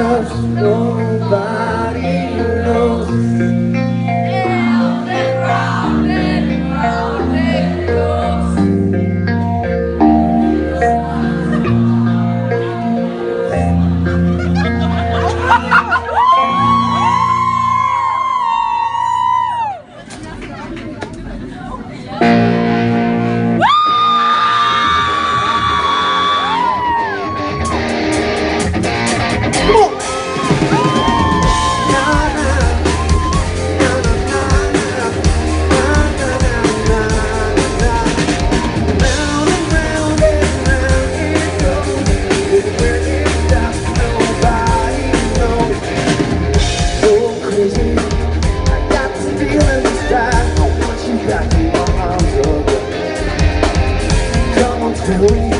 just know away.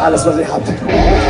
alles, was ihr habt.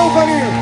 Não, Valinho!